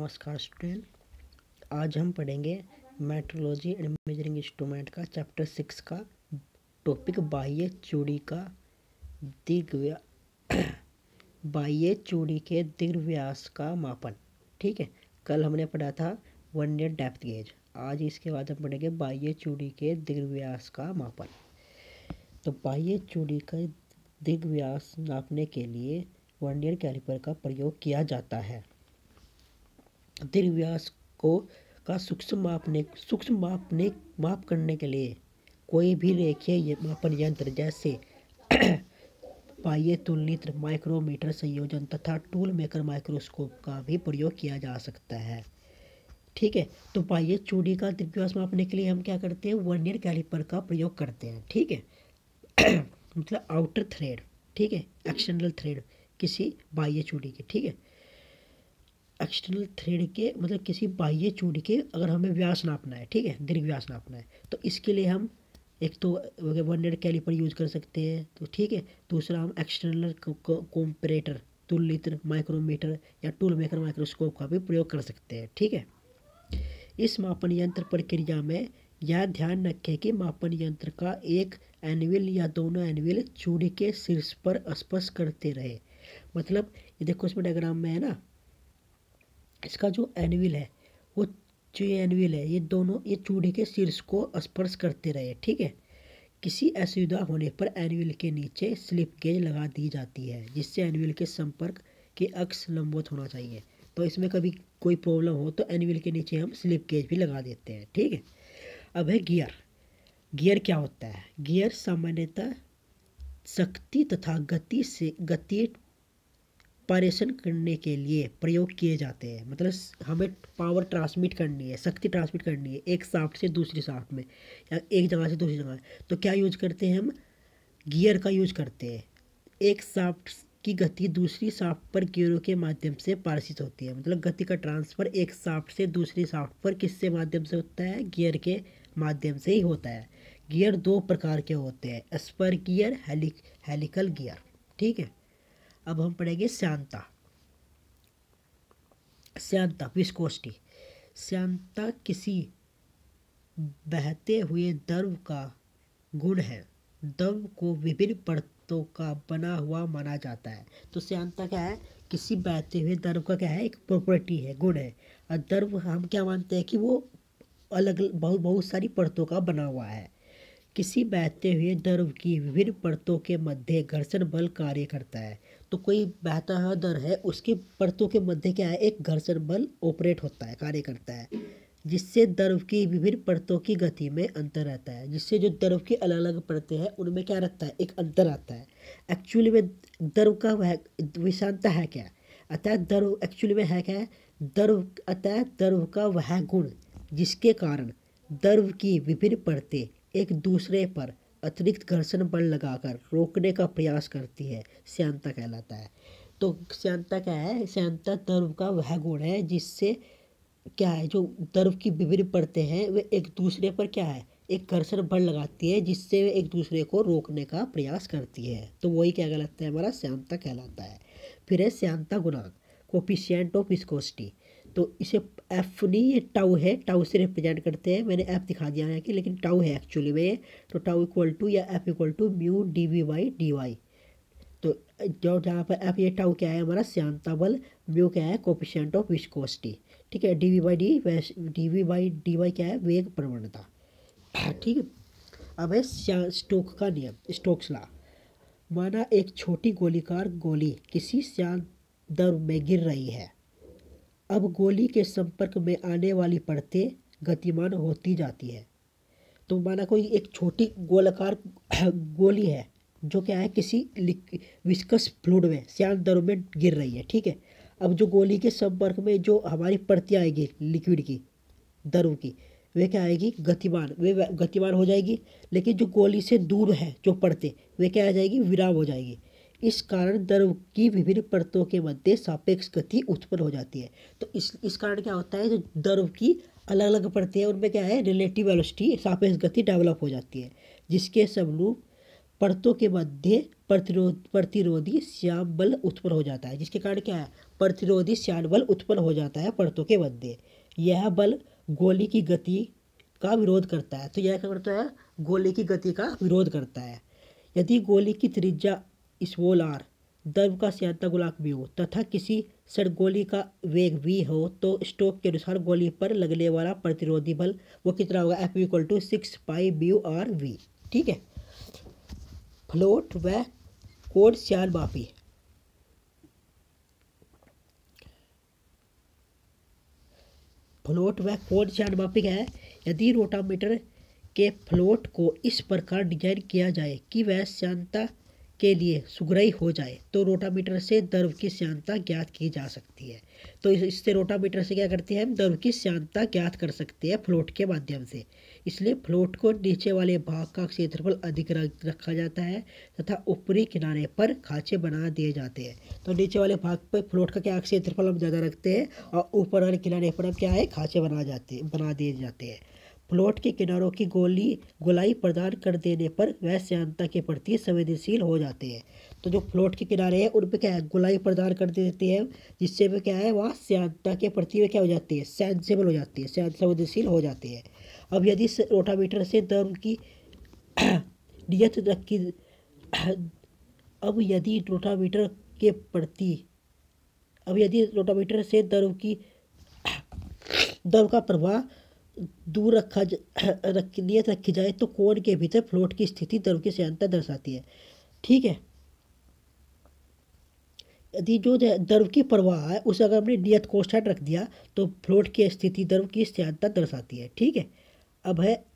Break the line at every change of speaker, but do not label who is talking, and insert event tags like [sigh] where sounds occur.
नमस्कार स्टूडेंट आज हम पढ़ेंगे मेट्रोलॉजी एंड मेजरिंग इंस्ट्रूमेंट का चैप्टर सिक्स का टॉपिक बाह्य चूड़ी का दीर्घ बाह्य चूड़ी के दीर्घ व्यास का मापन। ठीक है? कल हमने पढ़ा था वन ईयर डेप्थ गेज आज इसके बाद हम पढ़ेंगे बाह्य चूड़ी के दीर्घ व्यास का मापन। तो बाह्य चूड़ी का दीर्घ व्यास नापने के लिए वन ईयर कैलिपर का प्रयोग किया जाता है। दीर्घ व्यास को का सूक्ष्म मापने सूक्ष्म मापने, माप करने के लिए कोई भी रेखीय मापन यंत्र जैसे [clears throat] बाह्य तुलनित्र माइक्रोमीटर संयोजन तथा टूल मेकर माइक्रोस्कोप का भी प्रयोग किया जा सकता है। ठीक है तो बाह्य चूड़ी का व्यास मापने के लिए हम क्या करते हैं? वर्नियर कैलिपर का प्रयोग करते हैं। ठीक है? [clears throat] मतलब आउटर थ्रेड। ठीक है? एक्सटर्नल थ्रेड किसी बाह्य चूड़ी के। ठीक है? एक्सटर्नल थ्रेड के मतलब किसी बाह्य चूड़ी के अगर हमें व्यास नापना है, ठीक है? दीर्घ व्यास नापना है। तो इसके लिए हम एक तो वन एड कैलिपर यूज़ कर सकते हैं। तो ठीक है? दूसरा हम एक्सटर्नल कॉम्परेटर तुलनित्र माइक्रोमीटर या टूल मेकर माइक्रोस्कोप का भी प्रयोग कर सकते हैं, ठीक है? इस मापन यंत्र प्रक्रिया में यह ध्यान रखें कि मापन यंत्र का एक एनविल या दोनों एनविल चूड़ी के शीर्ष पर स्पर्श करते रहे। मतलब ये देखो, इसमें डायग्राम में है ना इसका जो एनविल है, वो जो ये एनविल है, ये दोनों, ये चूड़ी के शीर्ष को स्पर्श करते रहे, ठीक है? किसी असुविधा होने पर एनविल के नीचे स्लिप गेज लगा दी जाती है, जिससे एनविल के संपर्क के अक्स लंबवत होना चाहिए। तो इसमें कभी कोई प्रॉब्लम हो तो एनविल के नीचे हम स्लिप गेज भी लगा देते हैं, ठीक है? अब है गियर गियर क्या होता है? गियर सामान्यतः शक्ति तथा गति से, गति ऑपरेशन करने के लिए प्रयोग किए जाते हैं। मतलब हमें पावर ट्रांसमिट करनी है, शक्ति ट्रांसमिट करनी है, एक साफ्ट से दूसरी साफ्ट में, या एक जगह से दूसरी जगह। तो क्या यूज़ करते हैं हम? गियर का यूज़ करते हैं। एक साफ्ट की गति दूसरी साफ्ट पर गियरों के माध्यम से पारसित होती है। मतलब गति का ट्रांसफ़र एक साफ्ट से दूसरी साफ्ट पर किससे माध्यम से होता है? गियर के माध्यम से ही होता है। गियर दो प्रकार के होते हैं स्पर गियर हेलिक हेलिकल गियर ठीक है? अब हम पढ़ेंगे श्यांता श्यांता विस्कोस्टी। श्यांता किसी बहते हुए द्रव का गुण है। द्रव को विभिन्न परतों का बना हुआ माना जाता है। तो श्यांता क्या है? किसी बहते हुए द्रव का क्या है? एक प्रॉपर्टी है, गुण है। और द्रव हम क्या मानते हैं कि वो अलग बहुत बहुत सारी परतों का बना हुआ है। किसी बहते हुए द्रव की विभिन्न परतों के मध्य घर्षण बल कार्य करता है। तो कोई बहता हुआ दर है, उसके परतों के मध्य क्या है? एक घर्षण बल ऑपरेट होता है, कार्य करता है, जिससे द्रव की विभिन्न परतों की गति में अंतर रहता है, जिससे जो द्रव की अलग अलग परतें हैं, उनमें क्या रहता है? एक अंतर आता है। एक्चुअली में द्रव का वह विषांता है क्या? अतः द्रव एक्चुअली में है क्या? द्रव, अतः द्रव का वह गुण, जिसके कारण द्रव की विभिन्न परतें एक दूसरे पर अतिरिक्त घर्षण बल लगाकर रोकने का प्रयास करती है श्यांता कहलाता है। तो श्यांता क्या है? श्यांता दर्व का वह गुण है जिससे क्या है, जो दर्व की विभिन्न पड़ते हैं, वे एक दूसरे पर क्या है? एक घर्षण बल लगाती है जिससे वे एक दूसरे को रोकने का प्रयास करती है। तो वही क्या कहलाता है? हमारा श्यांता कहलाता है। फिर है श्यांता गुणांक कोपिशियंट ऑफ़ विस्कोसिटी। तो इसे एफ़ नहीं, ये टाउ है। टाउ से रिप्रेजेंट करते हैं। मैंने एफ़ दिखा दिया है कि, लेकिन टाउ है एक्चुअली में। तो टाउ इक्वल टू या F equal to mu D V Y D Y तो जो जहाँ पर एफ़ ये टाउ क्या है? हमारा श्यांता बल म्यू क्या है? कोपिशेंट ऑफ़ विस्कोसिटी ठीक है? D V Y D D V Y D Y क्या है? वेग प्रवणता। ठीक है? अब है स्टोक का नियम स्टोक्स ला माना एक छोटी गोलीकार गोली किसी श्यान दर में गिर रही है। अब गोली के संपर्क में आने वाली परतें गतिमान होती जाती है। तो माना कोई एक छोटी गोलाकार [clears throat] गोली है, जो क्या है, किसी विस्कस फ्लूड में श्यान दरों में गिर रही है, ठीक है? अब जो गोली के संपर्क में जो हमारी परतें आएगी, लिक्विड की, दरों की, वे क्या आएगी? गतिमान, वे गतिमान हो जाएगी। लेकिन जो गोली से दूर है, जो पड़ते वे क्या आ जाएगी? विराम हो जाएगी। इस कारण द्रव की विभिन्न परतों के मध्य सापेक्ष गति उत्पन्न हो जाती है। तो इस इस कारण क्या होता है? जो द्रव की अलग अलग परतें हैं, उनमें क्या है? रिलेटिव वेलोसिटी सापेक्ष गति डेवलप हो जाती है। जिसके समरूप परतों के मध्य प्रतिरोध, प्रतिरोधी श्याम बल उत्पन्न हो जाता है। जिसके कारण क्या है? प्रतिरोधी श्याम बल उत्पन्न हो जाता है परतों के मध्य। यह बल गोली की गति का विरोध करता है। तो यह क्या करता है? गोली की गति का विरोध करता है। यदि गोली की त्रिज्या स्मॉल आर द्रव का श्यानता गुलाक भी हो, तथा किसी गोली का वेग वी हो तो स्टोक के अनुसार गोली पर लगने वाला प्रतिरोधी बल वो कितना होगा? F equal to six pi mu R V ठीक है? फ्लोट व कोड श्यान मापी फ्लोट व कोड श्यान क्या है? यदि रोटामीटर के फ्लोट को इस प्रकार डिज़ाइन किया जाए कि वह श्यानता के लिए सुग्रही हो जाए तो रोटामीटर से द्रव की श्यानता ज्ञात की जा सकती है। तो इससे रोटामीटर से क्या करते हैं हम? द्रव की श्यानता ज्ञात कर सकते हैं फ्लोट के माध्यम से। इसलिए फ्लोट को नीचे वाले भाग का क्षेत्रफल अधिक रखा जाता है तथा ऊपरी किनारे पर खांचे बना दिए जाते हैं। तो नीचे वाले भाग पर फ्लोट का क्या क्षेत्रफल हम ज़्यादा रखते हैं? और ऊपर वाले किनारे पर हम क्या है? खांचे बना जाते, बना दिए जाते हैं। प्लॉट के किनारों की गोली, गोलाई प्रदान कर देने पर वह श्यानता के प्रति संवेदनशील हो जाते हैं। तो जो फ्लोट के किनारे हैं, उन पर क्या है? गोलाई प्रदान कर देते हैं, जिससे वे क्या है? वह श्यानता के प्रति वे क्या हो जाती है? सेंसेबल हो जाती है संवेदनशील हो जाते हैं। अब यदि रोटामीटर से दर्व की [clears throat] नियत रखी [clears throat] अब यदि रोटामीटर के प्रति, अब यदि रोटामीटर से दर्व की [clears throat] दर्व का प्रवाह दूर रखा [clears throat] रख, नियत रखी जाए तो कोण के भीतर फ्लोट की स्थिति द्रव की श्यानता दर्शाती है। ठीक है? यदि जो द्रव की प्रवाह है, उसे अगर हमने नियत कोष्ठक रख दिया तो फ्लोट की स्थिति द्रव की श्यानता दर्शाती है। ठीक है? अब है